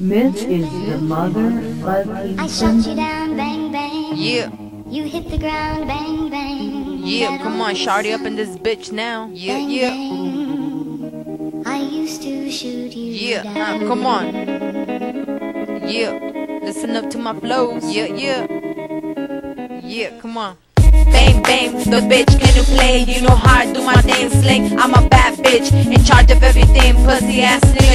Mitch is the mother I shot you down, bang bang. Yeah, You hit the ground, bang bang. yeah, come on, shawty up in this bitch now. Yeah, Bang, yeah, bang. I used to shoot you yeah, down. uh, come on. Yeah, listen up to my flows. Yeah, yeah, yeah, come on. Bang, bang, the bitch, can you play? You know how I do my thing, slick. I'm a bad bitch, in charge of everything. Pussy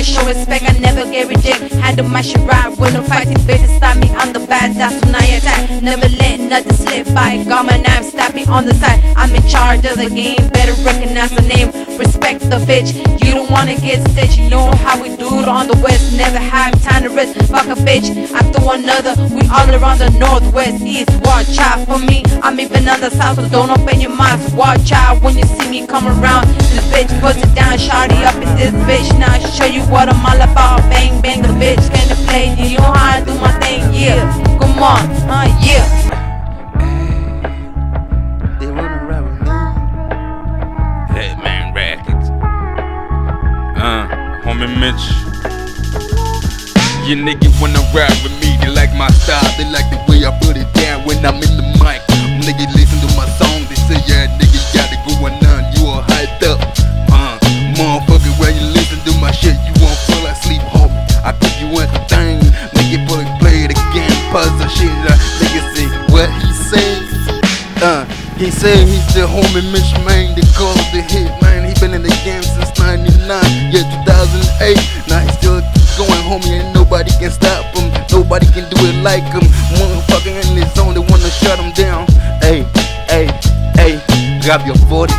nigga, show respect, I never get reject. Handle my shit right, with no fighting bitches stop me. I'm the bad, that's when I attack. Never let nothing slip by. Got my knife, stab me on the side. I'm in charge of the game, better recognize the name. Respect the bitch, you don't wanna get stitched. You know how we do it on the west. Never have time to rest. Fuck a bitch, after one another. We all around the northwest, east. Watch out for me, I'm even on the south, so don't open your mouth. Watch out when you see me come around. This bitch puts it down, shawty up in this bitch. Now I show you what I'm all about. Bang, bang, the bitch can play. You know how I do my thing, yeah. Come on, uh, yeah. They running around with me. Hey Rackets. Uh, homie Mitch. You niggas wanna ride with me, they like my style, they like the way I put it down when I'm in the mic. Niggas listen to my song, said he's the homie Mitch man, they call him the hit man. He been in the game since 99, yeah 2008. Now he still going, homie, and nobody can stop him. Nobody can do it like him. Motherfucker in his zone, they wanna shut him down. Hey, hey, hey, grab your 45,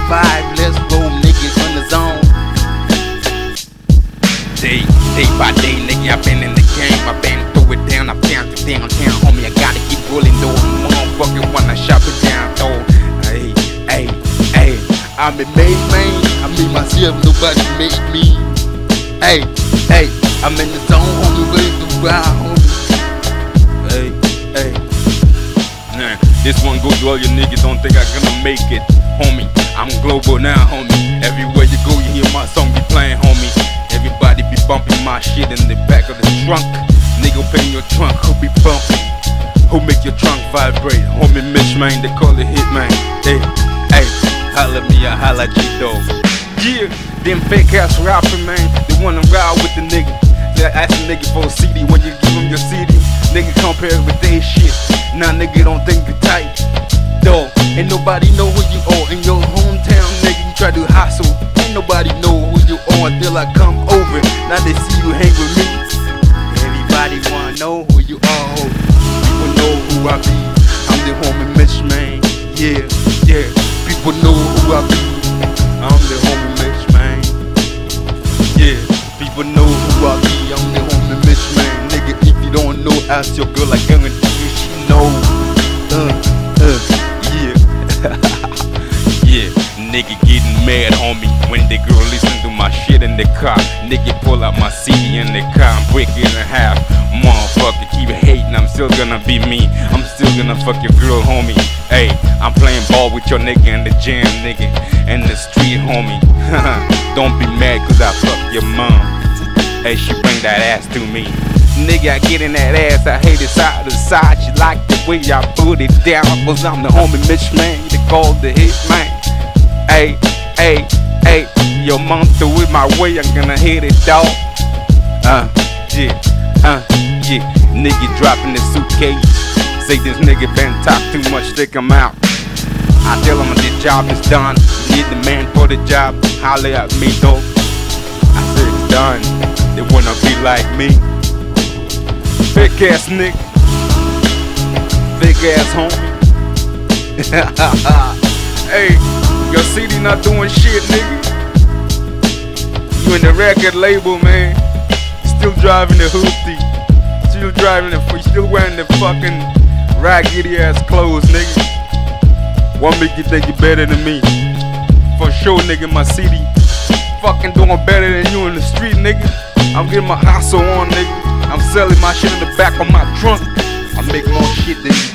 let's roll, niggas on the zone. Day, day by day, nigga, I've been in the game. I've been through it down, I found it downtown, homie. I gotta keep rolling though. Motherfucker wanna shop it down though. I'm a made man. I made myself, nobody made me. Hey, hey, I'm in the zone, homie, ready to ride, homie. Hey, hey. Nah, this one goes to all you niggas don't think I'm gonna make it, homie. I'm global now, homie. Everywhere you go, you hear my song be playing, homie. Everybody be bumping my shit in the back of the trunk. Nigga open your trunk, who be bumping? Who make your trunk vibrate? Homie Mitch, man, they call it hit, man. Hey, hey, holla me, I holla at you, though. Yeah, them fake ass rapping, man, they wanna ride with the nigga. They ask a nigga for a CD when you give him your CD. Nigga compare it with their shit. Now nigga don't think you tight. Dog, ain't nobody know who you are in your hometown, nigga. You try to hustle, ain't nobody know who you are until I come over. Now they see you hang with me. Everybody wanna know who you are. People know who I be. I'm the homie Mitch, man. Yeah, yeah. People know who I be. I'm the homie Mitch, man. Yeah, people know who I be. I'm the homie Mitch, man. Nigga, if you don't know, ask your girl like it. She know. Uh, uh, yeah. yeah, nigga getting mad, homie. When the girl listen to my shit in the car, nigga pull out my CD in the car and break it in half. Motherfucker, keep hating, I'm still gonna be me. I'm still gonna fuck your girl, homie. Hey, I'm playing ball with your nigga in the gym, nigga. In the street, homie. Don't be mad cause I fuck your mom. Hey, she bring that ass to me. Nigga, I get in that ass, I hate it side to side. She like the way I put it down. Cause I'm the homie Mitch man, they call the hit man. Hey, hey, hey, your mom threw it my way, I'm gonna hit it, dog. Uh, yeah, uh, yeah. Nigga dropping the suitcase. Say this nigga been talk too much, stick him out. I tell him the job is done. Need the man for the job, holler at me, dog. I said it's done. They wanna be like me. Fake ass nigga. Fake ass homie. hey, your CD not doing shit, nigga. You in the record label, man. Still driving the hoopty. Still driving the, still wearing the fucking raggedy ass clothes, nigga. What make you think you better than me? For sure, nigga, my CD fucking doing better than you in the street, nigga. I'm getting my hustle on, nigga. I'm selling my shit in the back of my trunk. I make more shit than you